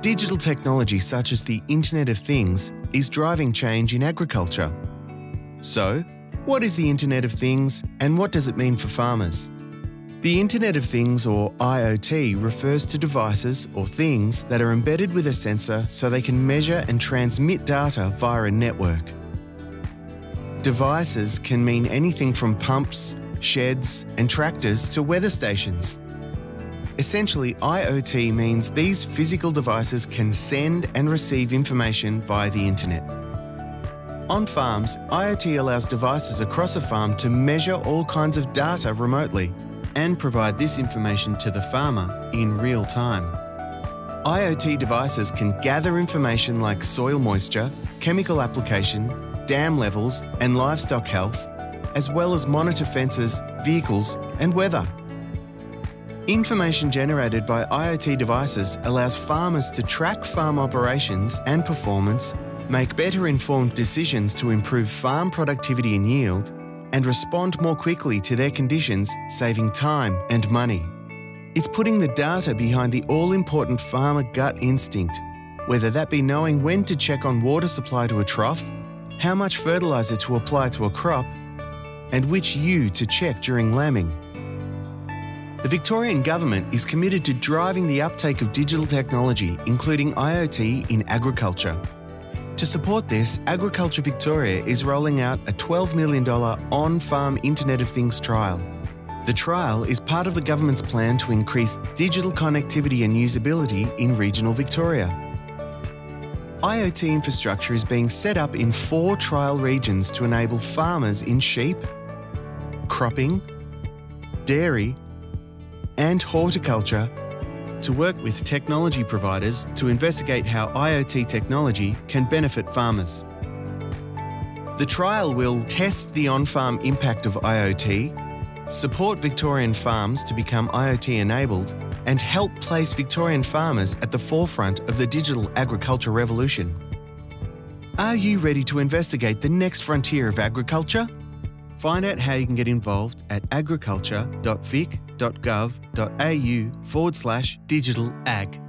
Digital technology such as the Internet of Things is driving change in agriculture. So, what is the Internet of Things and what does it mean for farmers? The Internet of Things or IoT refers to devices or things that are embedded with a sensor so they can measure and transmit data via a network. Devices can mean anything from pumps, sheds and tractors to weather stations. Essentially, IoT means these physical devices can send and receive information via the internet. On farms, IoT allows devices across a farm to measure all kinds of data remotely and provide this information to the farmer in real time. IoT devices can gather information like soil moisture, chemical application, dam levels and livestock health, as well as monitor fences, vehicles and weather. Information generated by IoT devices allows farmers to track farm operations and performance, make better informed decisions to improve farm productivity and yield, and respond more quickly to their conditions, saving time and money. It's putting the data behind the all important farmer gut instinct, whether that be knowing when to check on water supply to a trough, how much fertiliser to apply to a crop, and which ewe to check during lambing. The Victorian Government is committed to driving the uptake of digital technology, including IoT, in agriculture. To support this, Agriculture Victoria is rolling out a $12 million on farm Internet of Things trial. The trial is part of the government's plan to increase digital connectivity and usability in regional Victoria. IoT infrastructure is being set up in four trial regions to enable farmers in sheep, cropping, dairy, and horticulture to work with technology providers to investigate how IoT technology can benefit farmers. The trial will test the on farm impact of IoT, support Victorian farms to become IoT enabled, and help place Victorian farmers at the forefront of the digital agriculture revolution. Are you ready to investigate the next frontier of agriculture? Find out how you can get involved at agriculture.vic.gov.au forward slash digital ag.